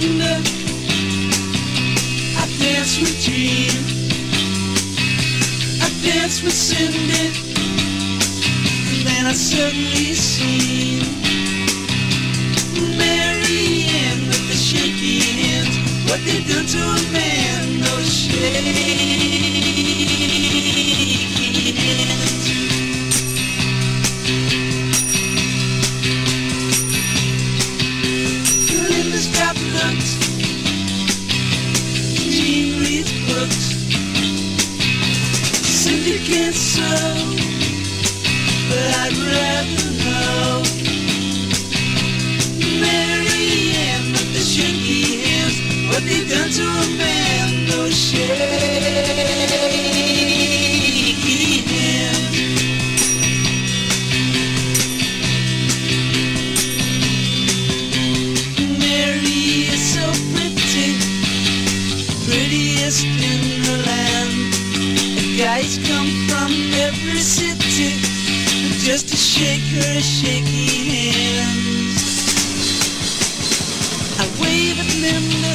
Linda. I danced with Jean. I danced with Cindy. And then I suddenly seen Mary Anne with the shaky hands. What they done to a man, those shaky Cindy can't sew, but I'd rather know. Mary Anne with the shaky hands, what they done to a man? The guys come from every city just to shake her shaky hands. I wave at Linda,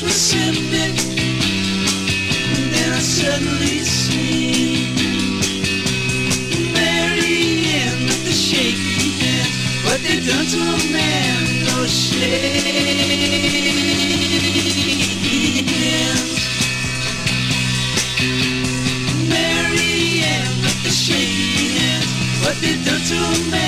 With And then I suddenly Mary with the shaky. What they done to a man? Shaky hands. Mary with the shaky. What they done to a man?